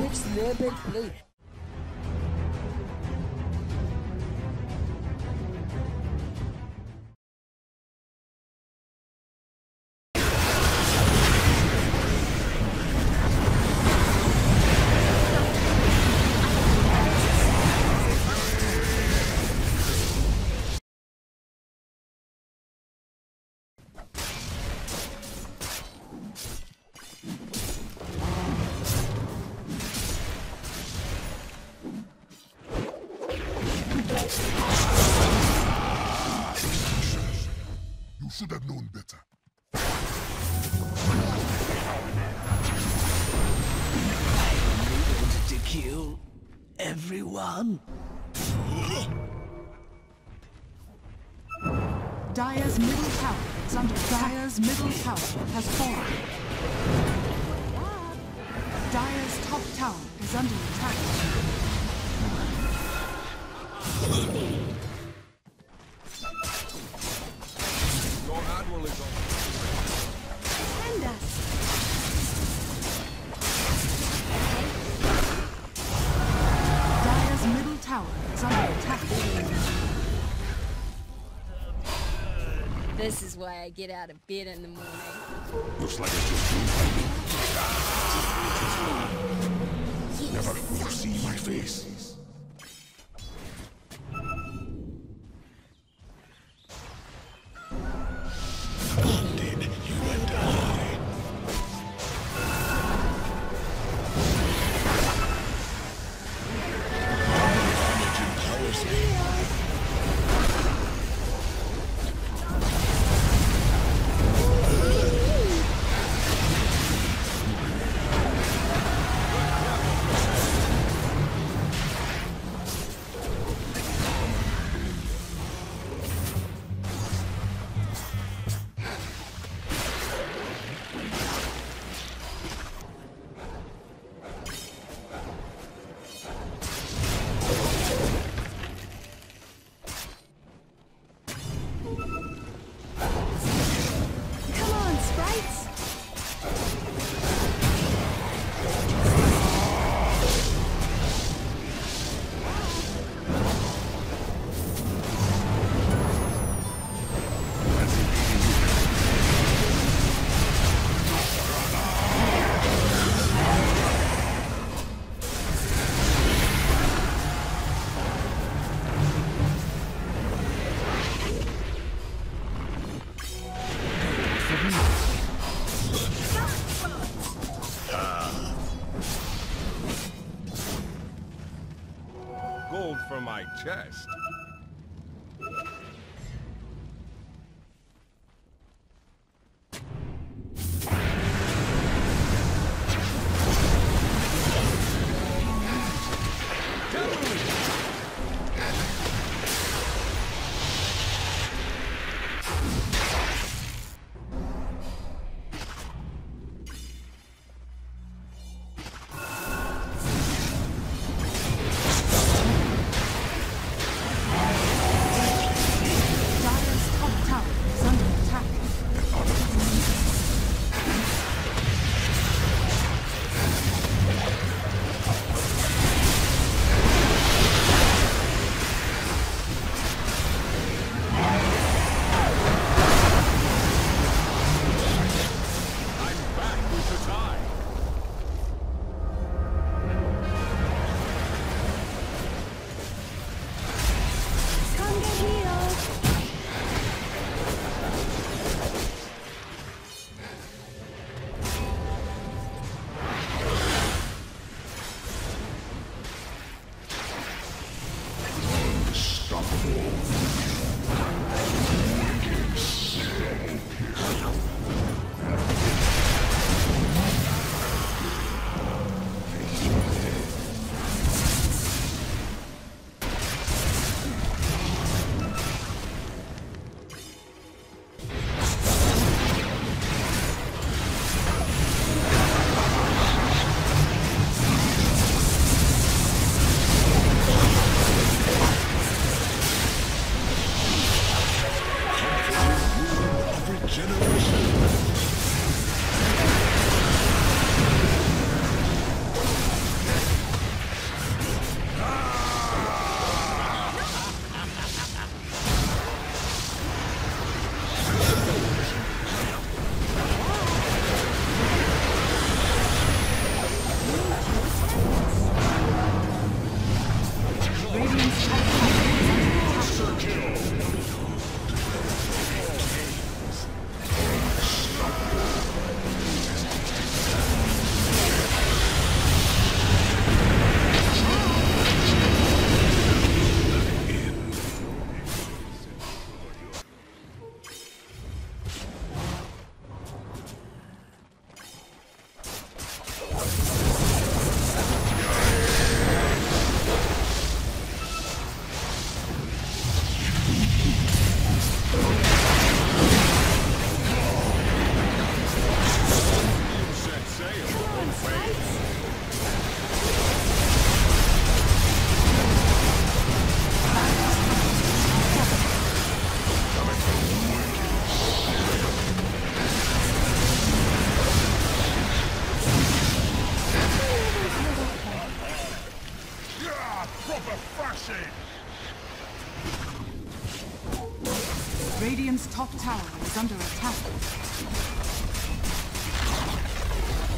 Next level play. You should have known better. to kill everyone. Dire's middle tower is under Dire's middle tower has fallen. Dire's top tower is under attack. This is why I get out of bed in the morning. Looks like I just blew Never will you see my face. Chest.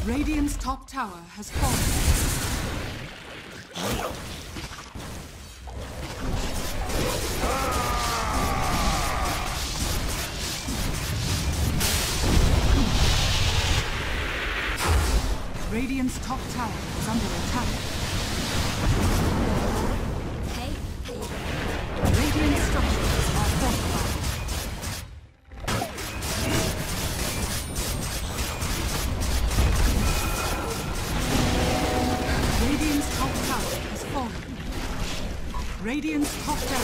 Radiant's top tower has fallen. Radiant's top tower is under attack. Radiant's top down.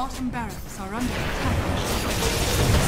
bottom barracks are under attack.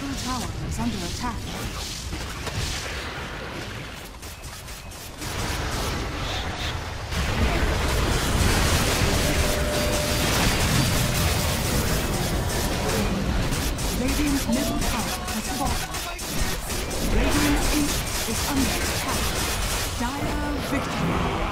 Middle tower is under attack. Radiant's middle tower has fallen. Radiant's Inc is under attack. Dire victory.